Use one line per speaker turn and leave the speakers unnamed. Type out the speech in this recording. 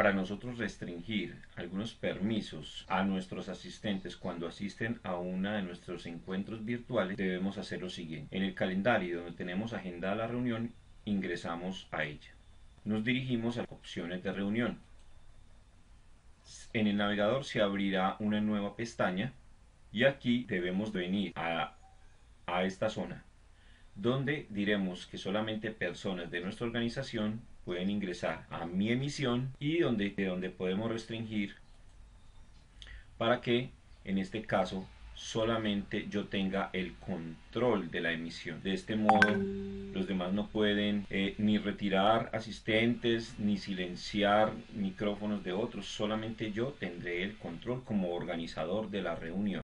Para nosotros restringir algunos permisos a nuestros asistentes cuando asisten a uno de nuestros encuentros virtuales, debemos hacer lo siguiente. En el calendario donde tenemos agendada la reunión, ingresamos a ella. Nos dirigimos a opciones de reunión. En el navegador se abrirá una nueva pestaña y aquí debemos venir a, a esta zona donde diremos que solamente personas de nuestra organización pueden ingresar a mi emisión y donde, de donde podemos restringir para que en este caso solamente yo tenga el control de la emisión. De este modo, los demás no pueden eh, ni retirar asistentes, ni silenciar micrófonos de otros, solamente yo tendré el control como organizador de la reunión.